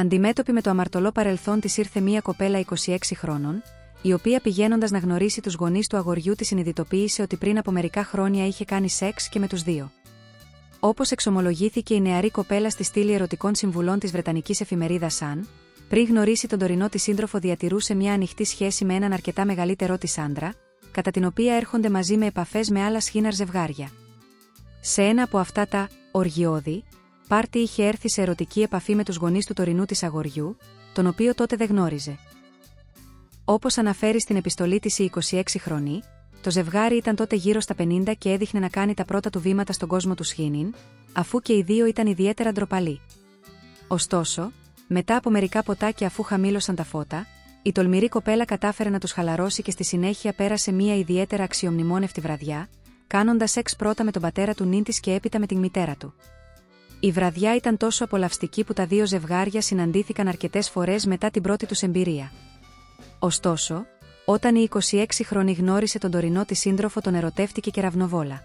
Αντιμέτωπη με το αμαρτωλό παρελθόν της ήρθε μία κοπέλα 26 χρόνων, η οποία πηγαίνοντας να γνωρίσει τους γονείς του αγοριού της συνειδητοποίησε ότι πριν από μερικά χρόνια είχε κάνει σεξ και με τους δύο. Όπως εξομολογήθηκε η νεαρή κοπέλα στη στήλη ερωτικών συμβουλών της Βρετανικής εφημερίδας Sun, πριν γνωρίσει τον τωρινό της σύντροφο διατηρούσε μια ανοιχτή σχέση με έναν αρκετά μεγαλύτερό της άντρα, κατά την οποία έρχονται μαζί με επαφές με άλλα σχήναρ ζευγάρια. Σε ένα από αυτά τα οργιώδη, Πάρτι είχε έρθει σε ερωτική επαφή με τους γονείς του τωρινού της αγοριού, τον οποίο τότε δεν γνώριζε. Όπως αναφέρει στην επιστολή της η 26 χρονή, το ζευγάρι ήταν τότε γύρω στα 50 και έδειχνε να κάνει τα πρώτα του βήματα στον κόσμο του Σχήνιν, αφού και οι δύο ήταν ιδιαίτερα ντροπαλοί. Ωστόσο, μετά από μερικά ποτά και αφού χαμήλωσαν τα φώτα, η τολμηρή κοπέλα κατάφερε να τους χαλαρώσει και στη συνέχεια πέρασε μια ιδιαίτερα αξιομνημόνευτη βραδιά, κάνοντας σεξ πρώτα με τον πατέρα του νυν και έπειτα με την μητέρα του. Η βραδιά ήταν τόσο απολαυστική που τα δύο ζευγάρια συναντήθηκαν αρκετές φορές μετά την πρώτη τους εμπειρία. Ωστόσο, όταν η 26χρονη γνώρισε τον τωρινό της σύντροφο, τον ερωτεύτηκε και ραυνοβόλα.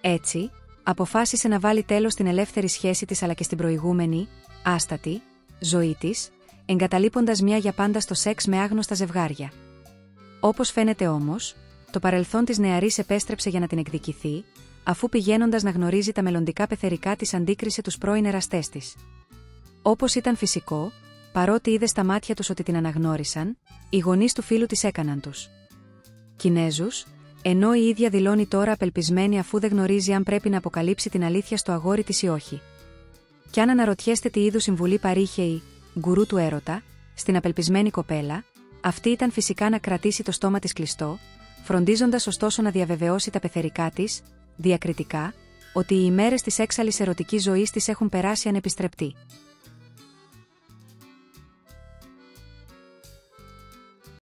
Έτσι, αποφάσισε να βάλει τέλος στην ελεύθερη σχέση της αλλά και στην προηγούμενη, άστατη, ζωή της, εγκαταλείποντας μια για πάντα στο σεξ με άγνωστα ζευγάρια. Όπως φαίνεται όμως, το παρελθόν της νεαρής επέστρεψε για να την εκδικηθεί, αφού πηγαίνοντας να γνωρίζει τα μελλοντικά πεθερικά της αντίκρισε τους πρώην εραστές της. Όπως ήταν φυσικό, παρότι είδε στα μάτια τους ότι την αναγνώρισαν, οι γονείς του φίλου της έκαναν τους. Κινέζους, ενώ η ίδια δηλώνει τώρα απελπισμένη αφού δεν γνωρίζει αν πρέπει να αποκαλύψει την αλήθεια στο αγόρι της ή όχι. Κι αν αναρωτιέστε τι είδους συμβουλή παρήχε η γκουρού του έρωτα, στην απελπισμένη κοπέλα, αυτή ήταν φυσικά να κρατήσει το στόμα της κλειστό, φροντίζοντας ωστόσο να διαβεβαιώσει τα πεθερικά της, διακριτικά, ότι οι ημέρε της έξαλλης ερωτικής ζωής της έχουν περάσει ανεπιστρεπτή.